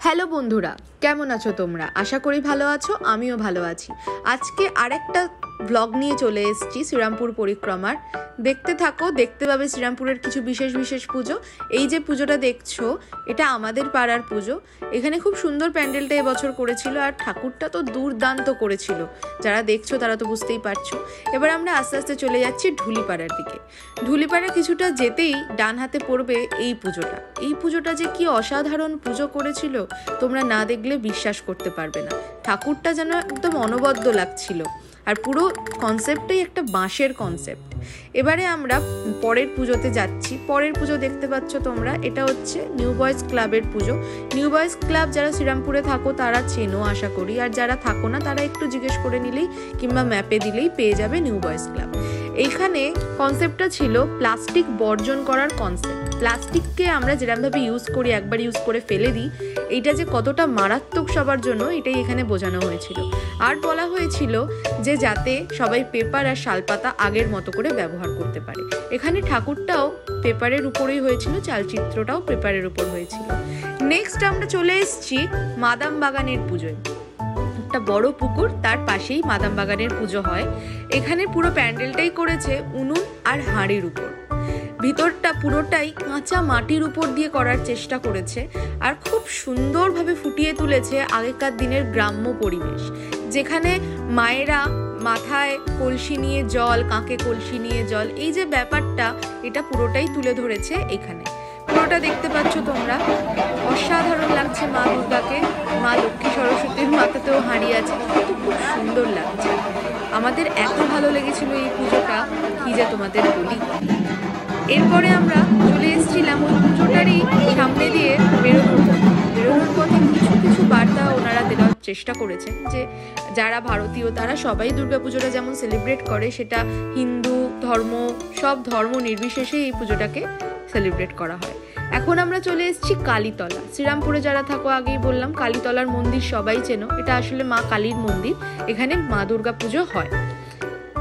Hello বন্ধুরা কেমন আছো তোমরা? আশা করি ভালো আছো, আমিও ভালো আছি। আজকে আরেকটা ব্লগ নিয়ে চলে এসেছি, শ্রীরামপুর পরিক্রমার। দেখতে থাকো, দেখতে পাবে শ্রীরামপুরের কিছু বিশেষ বিশেষ পুজো। এই যে পুজোটা দেখছ, এটা আমাদের পাড়ার পুজো। এখানে খুব সুন্দর প্যান্ডেলটা এবছর করেছিল আর ঠাকুরটা তো দুর্দান্ত করেছিল। যারা দেখছ তারা তো বুঝতেই পারছ। এবার আমরা আস্তে আস্তে চলে যাচ্ছি ঢুলিপাড়ার দিকে। ঢুলিপাড়া কিছুটা যেতেই ডান হাতে পড়বে এই পুজোটা। এই পুজোটা যে কি অসাধারণ পুজো করেছিল, তোমরা না দেখলে বিশ্বাস করতে পারবে না। ঠাকুরটা যেন একদম অনবদ্য লাগছিল। আর পুরো কনসেপ্টটাই একটা বাঁশের কনসেপ্ট এবারে আমরা পরের পুজোতে যাচ্ছি। পরের পুজো দেখতে পাচ্ছ তোমরা, এটা হচ্ছে নিউ বয়েজ ক্লাবের পুজো। নিউ বয়েজ ক্লাব যারা শ্রীরামপুরে থাকো, তারা চেনো আশা করি। আর যারা থাকো না, তারা একটু জিজ্ঞেস করে নিলেই কিংবা ম্যাপে দিলেই পেয়ে যাবে নিউ বয়েজ ক্লাব এইখানে কনসেপ্টটা ছিল প্লাস্টিক বর্জন করার কনসেপ্ট প্লাস্টিককে আমরা যেরকমভাবে ইউজ করি, একবার ইউজ করে ফেলে দিই, এইটা যে কতটা মারাত্মক সবার জন্য, এটাই এখানে বোঝানো হয়েছিল। আর বলা হয়েছিল যে যাতে সবাই পেপার আর শালপাতা আগের মতো করে ব্যবহার করতে পারে। এখানে ঠাকুরটাও পেপারের উপরেই হয়েছিল, চালচিত্রটাও পেপারের উপর হয়েছিল। নেক্সট আমরা চলে এসেছি মাদাম বাগানের পুজোয়। একটা বড় পুকুর, তার পাশেই মাদাম বাগানের পুজো হয়। এখানে পুরো প্যান্ডেলটাই করেছে উনুন আর হাঁড়ির উপর। ভিতরটা পুরোটাই কাঁচা মাটির উপর দিয়ে করার চেষ্টা করেছে আর খুব সুন্দরভাবে ফুটিয়ে তুলেছে আগেকার দিনের গ্রাম্য পরিবেশ। যেখানে মায়েরা মাথায় কলসি নিয়ে জল, কাঁকে কলসি নিয়ে জল, এই যে ব্যাপারটা, এটা পুরোটাই তুলে ধরেছে এখানে। পুরোটা দেখতে পাচ্ছ তোমরা? অসাধারণ লাগছে মা দুর্গাকে। মা লক্ষ্মী সরস্বতীর মাথাতেও হাঁড়ি আছে। কিন্তু খুব সুন্দর লাগছে। আমাদের এত ভালো লেগেছিল এই পুজোটা, কি যে তোমাদের বলি। এরপরে আমরা চলে এসেছিলাম ওই পুজোটারই সামনে দিয়ে বেরোনোর পথে বেরোনোর পথে কিছু কিছু বার্তা ওনারা দেওয়ার চেষ্টা করেছেন যে, যারা ভারতীয়, তারা সবাই দুর্গাপুজোটা যেমন সেলিব্রেট করে, সেটা হিন্দু, ধর্ম, সব ধর্ম নির্বিশেষে এই পুজোটাকে সেলিব্রেট করা হয়। এখন আমরা চলে এসেছি কালীতলা। শ্রীরামপুরে যারা থাকো, আগেই বললাম, কালীতলার মন্দির সবাই চেনো। এটা আসলে মা কালীর মন্দির, এখানে মা দুর্গা পুজো হয়।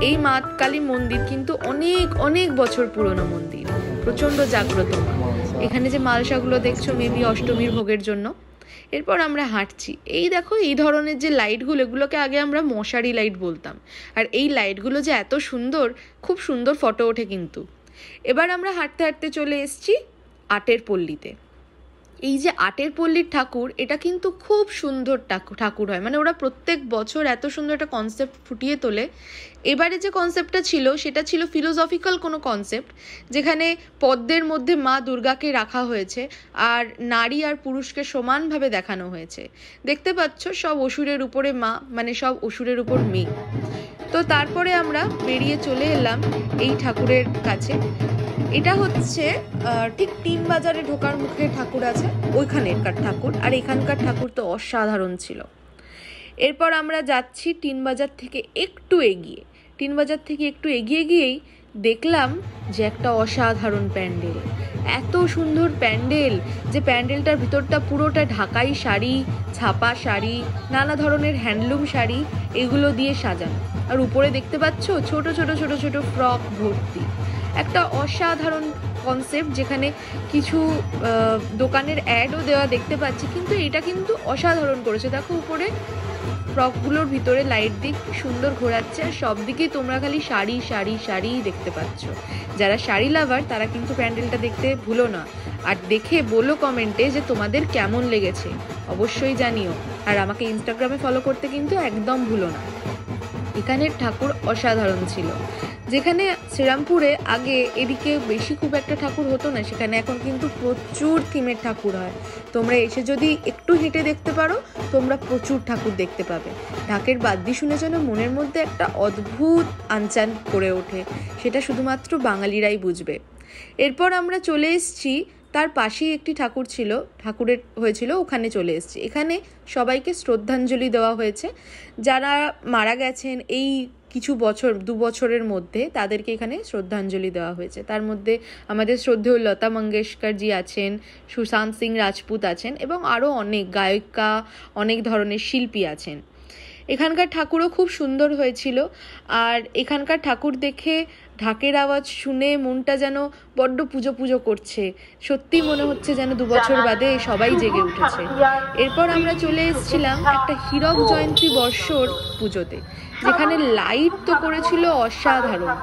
এই মা কালী মন্দির কিন্তু অনেক অনেক বছর পুরনো মন্দির প্রচণ্ড জাগ্রত। এখানে যে মালসাগুলো দেখছ, মেবি অষ্টমীর ভোগের জন্য। এরপর আমরা হাঁটছি। এই দেখো, এই ধরনের যে লাইটগুলো এগুলোকে আগে আমরা মশারি লাইট বলতাম। আর এই লাইটগুলো যে এত সুন্দর, খুব সুন্দর ফটো ওঠে কিন্তু। এবার আমরা হাঁটতে হাঁটতে চলে এসেছি আটের পল্লীতে। এই যে আটের পল্লীর ঠাকুর, এটা কিন্তু খুব সুন্দর ঠাকুর হয়। মানে ওরা প্রত্যেক বছর এত সুন্দর একটা কনসেপ্ট ফুটিয়ে তোলে। এবারে যে কনসেপ্টটা ছিল, সেটা ছিল ফিলোসফিক্যাল কোনো কনসেপ্ট যেখানে পদ্মের মধ্যে মা দুর্গাকে রাখা হয়েছে আর নারী আর পুরুষকে সমানভাবে দেখানো হয়েছে। দেখতে পাচ্ছ, সব অসুরের উপরে মা মানে সব অসুরের উপর মেয়ে। তো তারপরে আমরা বেরিয়ে চলে এলাম এই ঠাকুরের কাছে। এটা হচ্ছে ঠিক তিন বাজারে ঢোকার মুখে ঠাকুর আছে। ওইখানেরকার ঠাকুর। আর এখানকার ঠাকুর তো অসাধারণ ছিল। এরপর আমরা যাচ্ছি টিন বাজার থেকে একটু এগিয়ে। টিন বাজার থেকে একটু এগিয়ে গিয়েই দেখলাম যে একটা অসাধারণ প্যান্ডেল। এত সুন্দর প্যান্ডেল যে প্যান্ডেলটার ভিতরটা পুরোটা ঢাকাই শাড়ি, ছাপা শাড়ি, নানা ধরনের হ্যান্ডলুম শাড়ি এগুলো দিয়ে সাজানো। আর উপরে দেখতে পাচ্ছ ছোট ছোট ছোট ছোট ফ্রক ভর্তি। একটা অসাধারণ কনসেপ্ট যেখানে কিছু দোকানের অ্যাডও দেওয়া দেখতে পাচ্ছি, কিন্তু এটা কিন্তু অসাধারণ করেছে। দেখো উপরে ফ্রকগুলোর ভিতরে লাইট দিক সুন্দর ঘোরাচ্ছে, আর সব দিকেই তোমরা খালি শাড়ি শাড়ি শাড়িই দেখতে পাচ্ছ। যারা শাড়ি লাভার তারা কিন্তু প্যান্ডেলটা দেখতে ভুলো না। আর দেখে বলো কমেন্টে যে তোমাদের কেমন লেগেছে। অবশ্যই জানিও। আর আমাকে ইনস্টাগ্রামে ফলো করতে কিন্তু একদম ভুলো না। এখানের ঠাকুর অসাধারণ ছিল। যেখানে শ্রীরামপুরে আগে এদিকে বেশি খুব একটা ঠাকুর হতো না, সেখানে এখন কিন্তু প্রচুর থিমের ঠাকুর হয়। তোমরা এসে যদি একটু হেঁটে দেখতে পারো, তোমরা প্রচুর ঠাকুর দেখতে পাবে। ঢাকের বাদ্যি শুনে যেন মনের মধ্যে একটা অদ্ভুত আনচান করে ওঠে, সেটা শুধুমাত্র বাঙালিরাই বুঝবে। এরপর আমরা চলে এসেছি তার পাশেই একটি ঠাকুর ছিল, ঠাকুরের হয়েছিল, ওখানে চলে এসেছি। এখানে সবাইকে শ্রদ্ধাঞ্জলি দেওয়া হয়েছে। যারা মারা গেছেন এই কিছু বছর, দু বছরের মধ্যে তাদেরকে এখানে শ্রদ্ধাঞ্জলি দেওয়া হয়েছে। তার মধ্যে আমাদের শ্রদ্ধেয় লতা মঙ্গেশকরজি আছেন, সুশান্ত সিং রাজপুত আছেন এবং আরও অনেক গায়িকা, অনেক ধরনের শিল্পী আছেন। এখানকার ঠাকুরও খুব সুন্দর হয়েছিল। আর এখানকার ঠাকুর দেখে ঢাকের আওয়াজ শুনে মনটা যেন বড্ড পুজো পুজো করছে। সত্যি মনে হচ্ছে যেন দু বছর বাদে সবাই জেগে উঠেছে। এরপর আমরা চলে এসেছিলাম একটা হীরক জয়ন্তী বর্ষর পুজোতে যেখানে লাইট তো করেছিল অসাধারণ।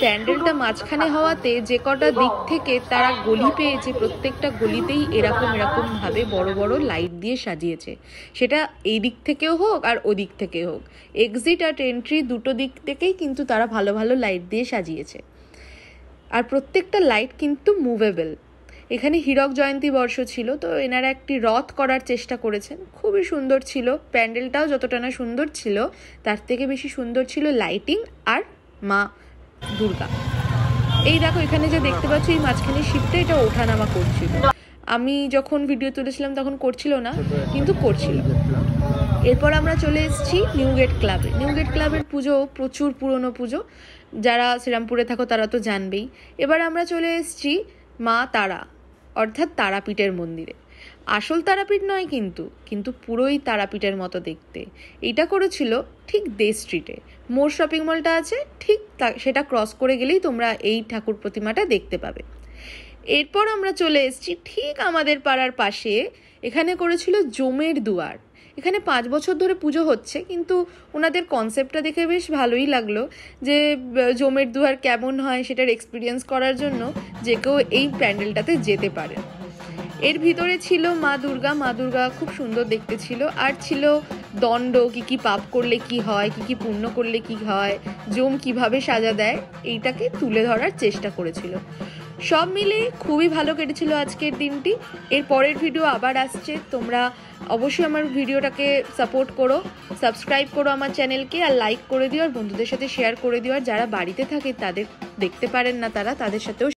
প্যান্ডেলটা মাঝখানে হওয়াতে যে কটা দিক থেকে তারা গলি পেয়েছে প্রত্যেকটা গলিতেই এরকম এরকম ভাবে বড় বড় লাইট দিয়ে সাজিয়েছে। সেটা এই দিক থেকেও হোক আর ওদিক থেকে হোক। এক্সিট আর এন্ট্রি দুটো দিক থেকেই কিন্তু তারা ভালো ভালো লাইট দিয়ে সাজিয়েছে। আর প্রত্যেকটা লাইট কিন্তু মুভেবল এখানে হীরক জয়ন্তী বর্ষ ছিল, তো এনারা একটি রথ করার চেষ্টা করেছেন। খুবই সুন্দর ছিল। প্যান্ডেলটাও যতটা না সুন্দর ছিল, তার থেকে বেশি সুন্দর ছিল লাইটিং আর মা দুর্গা। এই দেখো, এখানে যে দেখতে পাচ্ছ, এই মাঝখানে শিবটা এটা ওঠানামা করছিল। আমি যখন ভিডিও তুলেছিলাম তখন করছিল না, কিন্তু করছিল। এরপর আমরা চলে এসেছি নিউ গেট ক্লাবে নিউ গেট ক্লাবের পুজো, প্রচুর পুরনো পুজো। যারা শ্রীরামপুরে থাকো তারা তো জানবেই। এবার আমরা চলে এসেছি মা তারা, অর্থাৎ তারাপীঠের মন্দিরে। আসল তারাপীঠ নয় কিন্তু কিন্তু পুরোই তারাপীঠের মতো দেখতে। এইটা করেছিল ঠিক দে স্ট্রিটে মোর শপিং মলটা আছে, ঠিক সেটা ক্রস করে গেলেই তোমরা এই ঠাকুর প্রতিমাটা দেখতে পাবে। এরপর আমরা চলে এসেছি ঠিক আমাদের পাড়ার পাশে। এখানে করেছিল জমের দুয়ার। এখানে পাঁচ বছর ধরে পুজো হচ্ছে, কিন্তু ওনাদের কনসেপ্টটা দেখে বেশ ভালোই লাগল যে জমের দুয়ার কেমন হয় সেটার এক্সপিরিয়েন্স করার জন্য যে কেউ এই প্যান্ডেলটাতে যেতে পারে। এর ভিতরে ছিল মা দুর্গা। মা দুর্গা খুব সুন্দর দেখতে ছিল। আর ছিল দণ্ড, কি কি পাপ করলে কি হয়, কি কি পুণ্য করলে কি হয়, জম কীভাবে সাজা দেয়, এইটাকে তুলে ধরার চেষ্টা করেছিল। সব মিলে খুবই ভালো কেটেছিল আজকের দিনটি। এর পরের ভিডিও আবার আসছে। তোমরা অবশ্যই আমার ভিডিওটাকে সাপোর্ট করো সাবস্ক্রাইব করো আমার চ্যানেলকে আর লাইক করে দিও আর বন্ধুদের সাথে শেয়ার করে দিও। আর যারা বাড়িতে থাকে তাদের দেখতে পারেন না তারা, তাদের সাথেও